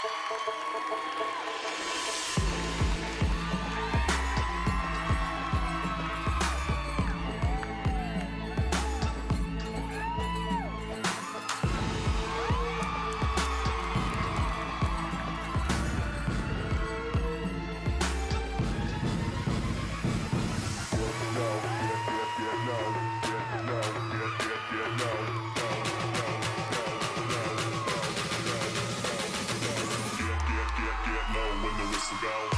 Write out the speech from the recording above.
ハハハハ! place to.